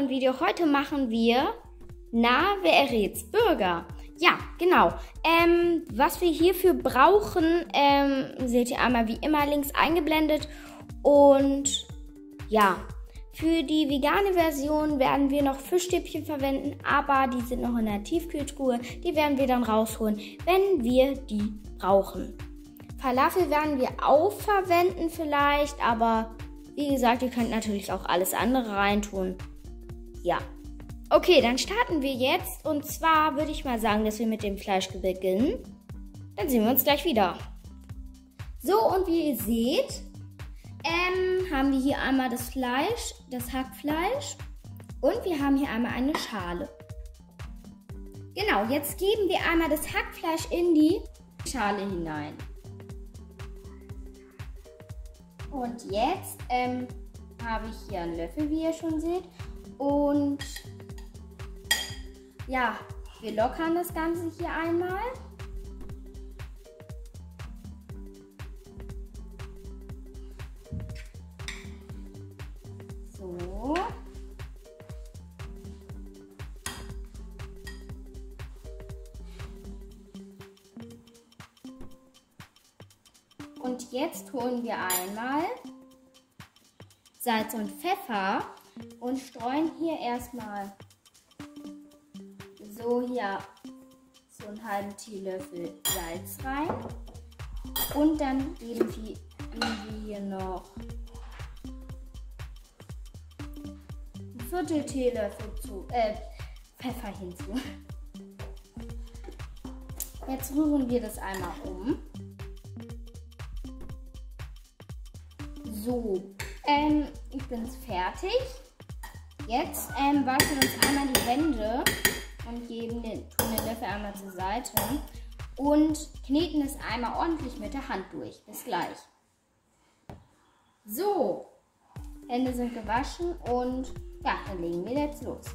neuen Video. Heute machen wir Na, wer errät's? Burger. Ja, genau. Ähm, was wir hierfür brauchen, ähm, seht ihr einmal wie immer links eingeblendet. Und ja, für die vegane Version werden wir noch Fischstäbchen verwenden, aber die sind noch in der Tiefkühltruhe. Die werden wir dann rausholen, wenn wir die brauchen. Falafel werden wir auch verwenden vielleicht, aber wie gesagt, ihr könnt natürlich auch alles andere reintun. Ja. Okay, dann starten wir jetzt. Und zwar würde ich mal sagen, dass wir mit dem Fleisch beginnen. Dann sehen wir uns gleich wieder. So, und wie ihr seht, ähm, haben wir hier einmal das Fleisch, das Hackfleisch. Und wir haben hier einmal eine Schale. Genau, jetzt geben wir einmal das Hackfleisch in die Schale hinein. Und jetzt ähm, habe ich hier einen Löffel, wie ihr schon seht. Und ja, wir lockern das Ganze hier einmal. So. Und jetzt holen wir einmal Salz und Pfeffer und streuen hier erstmal so hier so einen halben Teelöffel Salz rein. Und dann geben wir, hier noch ein Viertel Teelöffel zu, äh, Pfeffer hinzu. Jetzt rühren wir das einmal um. So, ähm, ich bin fertig. Jetzt ähm, waschen wir uns einmal die Hände und geben den, tun den Löffel einmal zur Seite und kneten es einmal ordentlich mit der Hand durch. Bis gleich. So, Hände sind gewaschen und ja, dann legen wir jetzt los.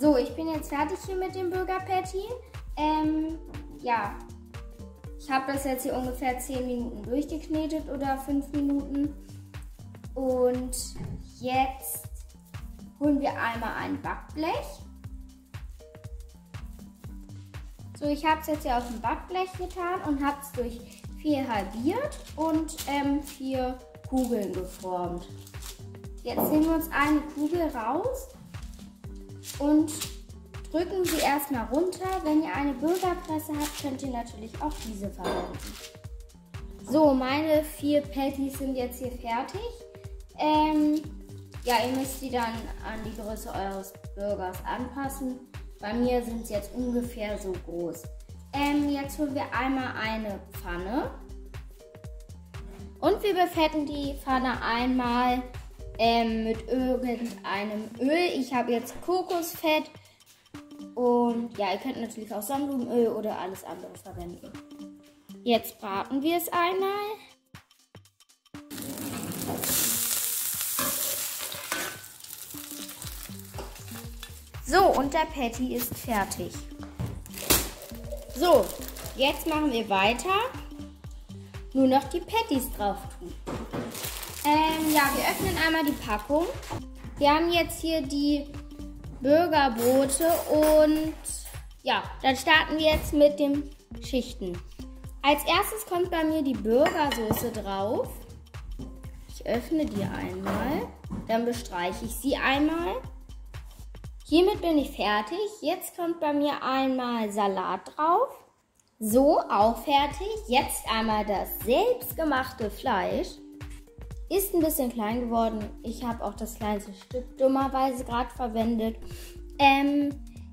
So, ich bin jetzt fertig hier mit dem Burger Patty. Ähm, ja, ich habe das jetzt hier ungefähr 10 Minuten durchgeknetet oder 5 Minuten. Und jetzt holen wir einmal ein Backblech. So, ich habe es jetzt hier auf dem Backblech getan und habe es durch 4 halbiert und ähm, 4 Kugeln geformt. Jetzt nehmen wir uns eine Kugel raus und drücken sie erstmal runter. Wenn ihr eine Bürgerpresse habt, könnt ihr natürlich auch diese verwenden. So, meine vier Patties sind jetzt hier fertig. Ähm, ja, ihr müsst die dann an die Größe eures Burgers anpassen. Bei mir sind sie jetzt ungefähr so groß. Ähm, jetzt holen wir einmal eine Pfanne. Und wir befetten die Pfanne einmal ähm, mit irgendeinem Öl. Ich habe jetzt Kokosfett und ja, ihr könnt natürlich auch Sonnenblumenöl oder alles andere verwenden. Jetzt braten wir es einmal. So, und der Patty ist fertig. So, jetzt machen wir weiter. Nur noch die Patties drauf tun. Ähm, ja, wir öffnen einmal die Packung. Wir haben jetzt hier die Burgerbrote und ja, dann starten wir jetzt mit den Schichten. Als erstes kommt bei mir die Burgersoße drauf. Ich öffne die einmal, dann bestreiche ich sie einmal. Hiermit bin ich fertig. Jetzt kommt bei mir einmal Salat drauf. So, auch fertig. Jetzt einmal das selbstgemachte Fleisch. Ist ein bisschen klein geworden. Ich habe auch das kleinste Stück dummerweise gerade verwendet. Ähm,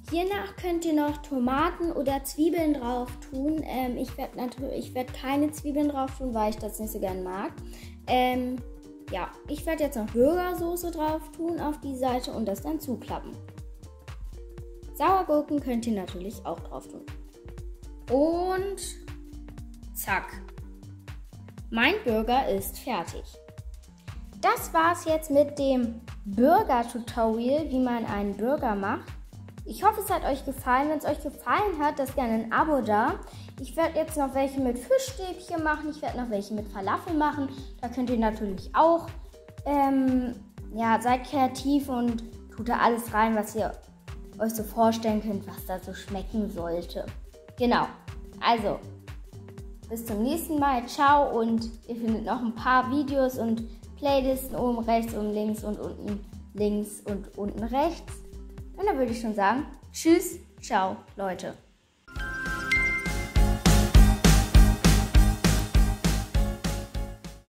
hiernach könnt ihr noch Tomaten oder Zwiebeln drauf tun. Ähm, ich werde natürlich, ich keine Zwiebeln drauf tun, weil ich das nicht so gern mag. Ähm, ja, ich werde jetzt noch Burgersoße drauf tun auf die Seite und das dann zuklappen. Sauergurken könnt ihr natürlich auch drauf tun. Und zack. Mein Burger ist fertig. Das war's jetzt mit dem Burger-Tutorial, wie man einen Burger macht. Ich hoffe, es hat euch gefallen. Wenn es euch gefallen hat, lasst gerne ein Abo da. Ich werde jetzt noch welche mit Fischstäbchen machen. Ich werde noch welche mit Falafel machen. Da könnt ihr natürlich auch. Ähm, ja, seid kreativ und tut da alles rein, was ihr euch so vorstellen könnt, was da so schmecken sollte. Genau. Also, bis zum nächsten Mal. Ciao und ihr findet noch ein paar Videos und Playlisten oben rechts, oben links und unten links und unten rechts. Und dann würde ich schon sagen, tschüss, ciao, Leute.